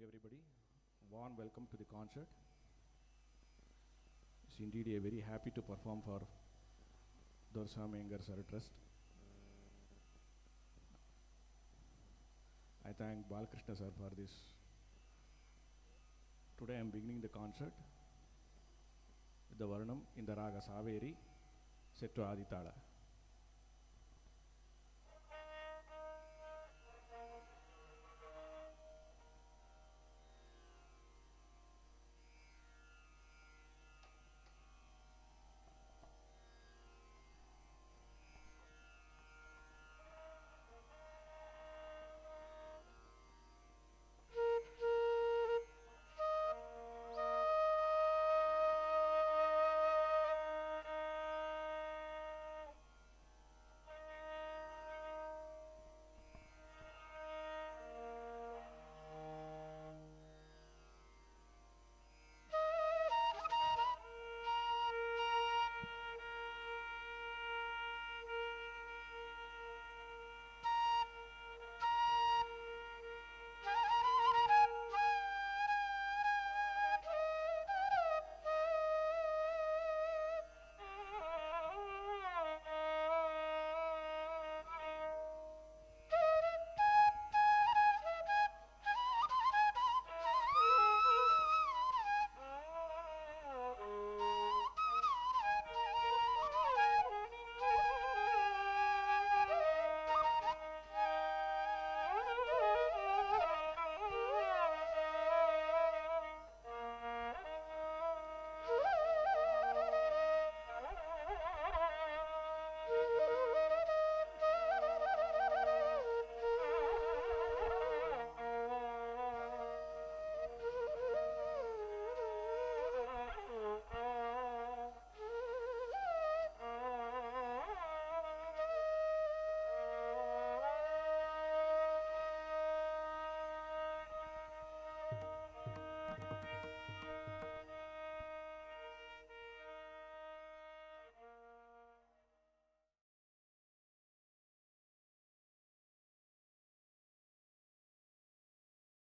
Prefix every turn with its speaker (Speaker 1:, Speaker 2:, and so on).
Speaker 1: evening, everybody. Warm welcome to the concert. It's indeed a very happy to perform for Doreswamy Iyengar Sir Trust. I thank Balakrishna sir for this. Today I am beginning the concert with the Varnam in the Raga Saveri set to Aditala.